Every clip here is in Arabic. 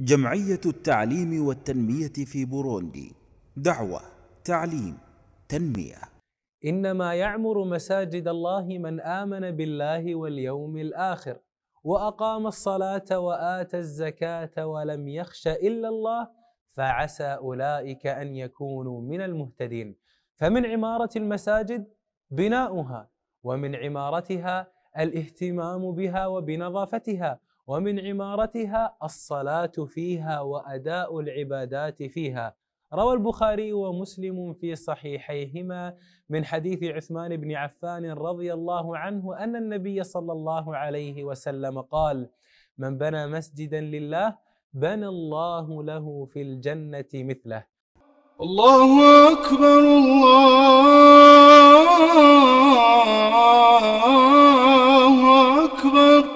جمعية التعليم والتنمية في بوروندي. دعوة تعليم تنمية. إنما يعمر مساجد الله من آمن بالله واليوم الآخر وأقام الصلاة واتى الزكاة ولم يخش إلا الله فعسى أولئك أن يكونوا من المهتدين. فمن عمارة المساجد بناؤها ومن عمارتها الاهتمام بها وبنظافتها ومن عمارتها الصلاة فيها وأداء العبادات فيها روى البخاري ومسلم في صحيحيهما من حديث عثمان بن عفان رضي الله عنه أن النبي صلى الله عليه وسلم قال: من بنى مسجدا لله بنى الله له في الجنة مثله. الله أكبر الله أكبر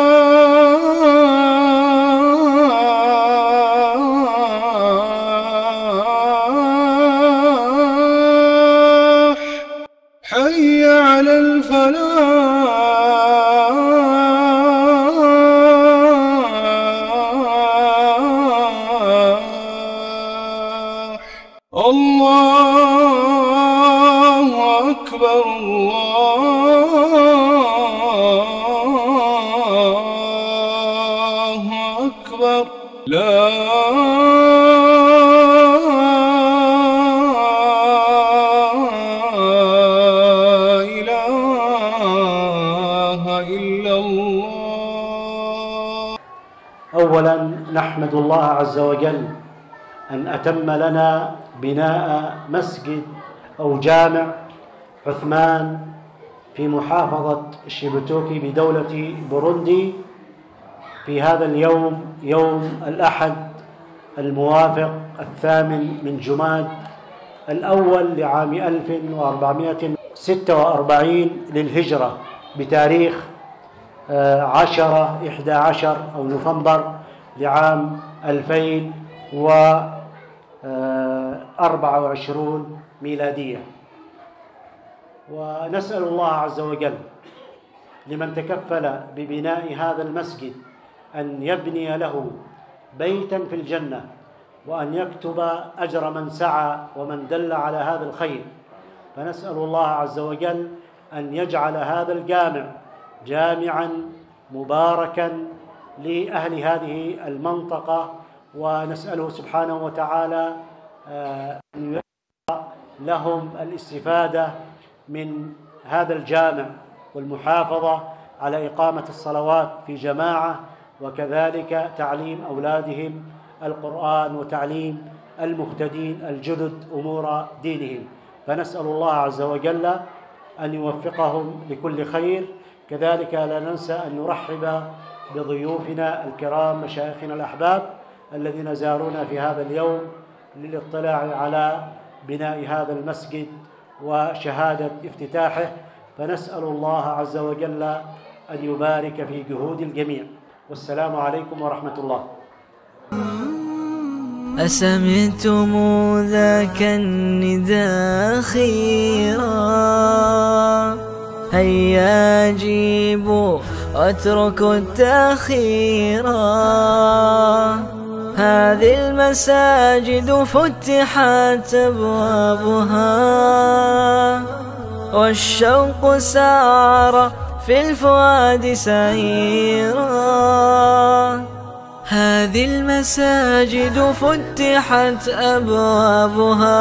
الله أكبر الله أكبر لا إله إلا الله. اولا نحمد الله عز وجل أن أتم لنا بناء مسجد أو جامع عثمان في محافظة شيبتوكي بدولة بوروندي في هذا اليوم يوم الأحد الموافق الثامن من جماد الأول لعام 1446 للهجرة بتاريخ آه، 10 11 أو نوفمبر لعام 2000 و آه، 24 ميلادية. ونسأل الله عز وجل لمن تكفل ببناء هذا المسجد أن يبني له بيتا في الجنة وأن يكتب أجر من سعى ومن دل على هذا الخير. فنسأل الله عز وجل أن يجعل هذا الجامع جامعا مباركا لأهل هذه المنطقة ونسأله سبحانه وتعالى أن ييسر لهم الاستفادة من هذا الجامع والمحافظة على إقامة الصلوات في جماعة وكذلك تعليم أولادهم القرآن وتعليم المهتدين الجدد أمور دينهم. فنسأل الله عز وجل أن يوفقهم لكل خير. كذلك لا ننسى أن نرحب بضيوفنا الكرام مشايخنا الأحباب. الذين زارونا في هذا اليوم للاطلاع على بناء هذا المسجد وشهادة افتتاحه فنسأل الله عز وجل أن يبارك في جهود الجميع. والسلام عليكم ورحمة الله. أسمعتم ذاك النداء خيرا؟ هيا جيبوا واتركوا التأخيرا؟ هذه المساجد فتحت أبوابها والشوق سار في الفؤاد سعيرا. هذه المساجد فتحت أبوابها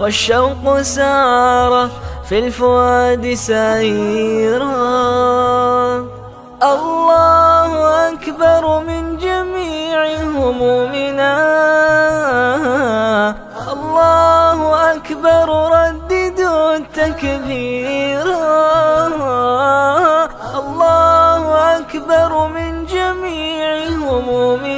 والشوق سار في الفؤاد سعيرا. الله همومنا الله أكبر رددوا التكبير. الله أكبر من جميع همومنا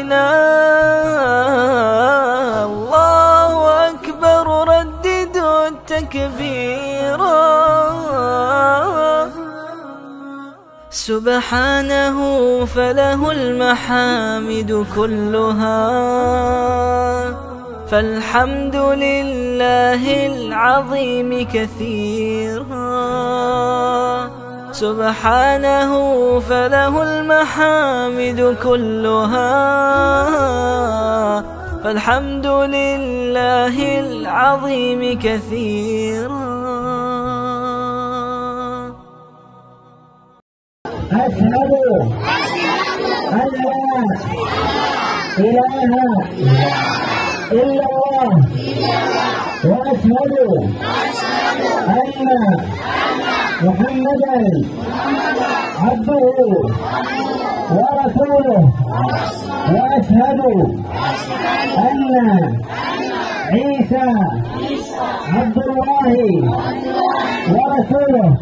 سبحانه فله المحامد كلها فالحمد لله العظيم كثيرا. سبحانه فله المحامد كلها فالحمد لله العظيم كثيرا. أشهد أن لا إله إلا الله وأشهد أن محمدا عبده ورسوله وأشهد أن عيسى عبد الله ورسوله